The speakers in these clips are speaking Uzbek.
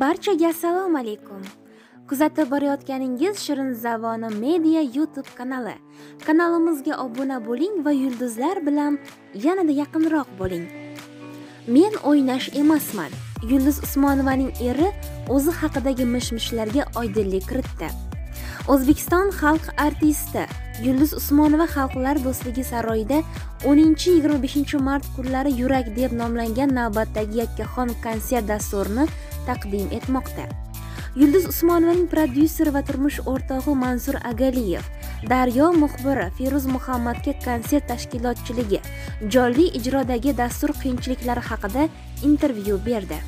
barchaga assalomu alaykum. Kuzatib borayotganingiz shirin zavoni media youtube kanali. Kanalimizga obuna bo'ling va yulduzlar bilan yanada yaqinroq bo'ling. Men o'ynash emasman. Yulduz usmonovaning eri o'zi haqidagi mish mishlarga oydinlik kiritdi. O'zbekiston xalq artisti yulduz usmonova xalqlar do'stligi saroyida 10-25 mart kunlari yurak deb nomlangan navbatdagi yakkaxon konsert dasturini taqdim etmoqda. Yulduz usmonovaning prodyuseri va turmush o'rtog'i mansur agaliyev daryo muxbiri feruz muhammadga konsert tashkilotchiligi jonli ijrodagi dastur qiyinchiliklari haqida intervyu berdi.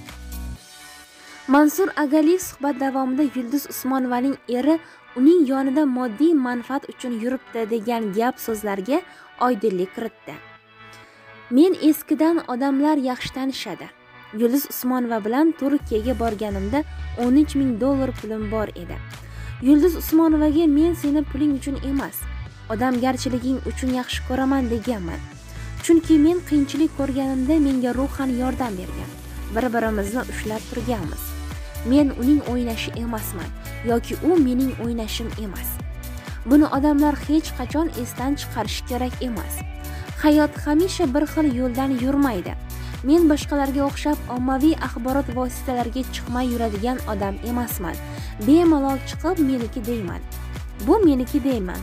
Mansur agaliyev suhbat davomida yulduz usmonovaning eri uning yonida moddiy manfaat uchun yuribdi degan gap so'zlarga oydinlik kiritdi. Men eskidan odamlar yaxshi tanishadi. Yulduz usmonova bilan turkiyaga borganimda 13 ming dollar pulim bor edi. Yulduz usmonovaga men seni puling uchun emas odamgarchiliging uchun yaxshi ko'raman deganman. Chunki men qiyinchilik ko'rganimda menga ruhan yordam bergan bir birimizni ushlab turganmiz. Men uning o'ynashi emasman yoki u mening o'ynashim emas. Buni odamlar hech qachon esdan chiqarishi kerak emas. Hayot hamisha bir xil yo'ldan yurmaydi. Men boshqalarga o'xshab ommaviy axborot vositalariga chiqmay yuradigan odam emasman. Bemalol chiqib meniki deyman. Bu meniki deyman.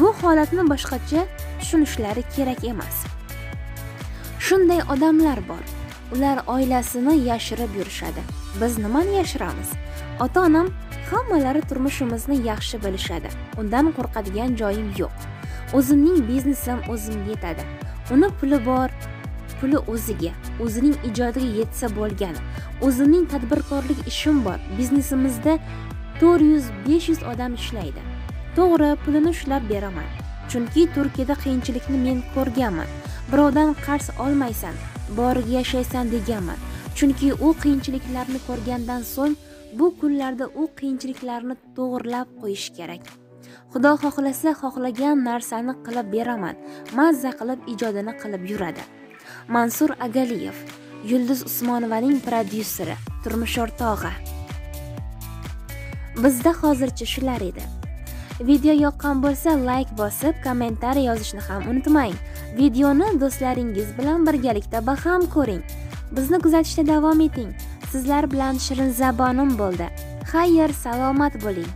Bu holatni boshqacha tushunishlari kerak emas. Shunday odamlar bor. Ular oilasini yashirib yurishadi. Biz nimani yashiramiz? Ota onam hammalari turmushimizni yaxshi bilishadi. Undan qo'rqadigan joyim yo'q. O'zimning biznesim o'zimga yetadi. Uni puli bor puli o'ziga o'zining ijodiga yetsa bo'lgani o'zimning tadbirkorlik ishim bor biznesimizda to'rt yuz besh yuz odam ishlaydi. To'g'ri pulini ushlab beraman chunki turkiyada qiyinchilikni men ko'rganman. Birovdan qarz olmaysan boriga yashaysan deganman chunki u qiyinchiliklarni ko'rgandan so'ng bu kunlarda u qiyinchiliklarni to'g'irlab qo'yish kerak. Xudo xohlasa xohlagan narsani qilib beraman mazza qilib ijodini qilib yuradi. Mansur agaliyev yulduz usmonovaning prodyuseri turmush o'rtog'i bizda hozircha shular edi. Video yoqqan bo'lsa layk bosib kommentariy yozishni ham unutmang. Videoni do'stlaringiz bilan birgalikda baham ko'ring. Bizni kuzatishda davom eting. Sizlar bilan shirin zabonim bo'ldi. Xayr salomat bo'ling.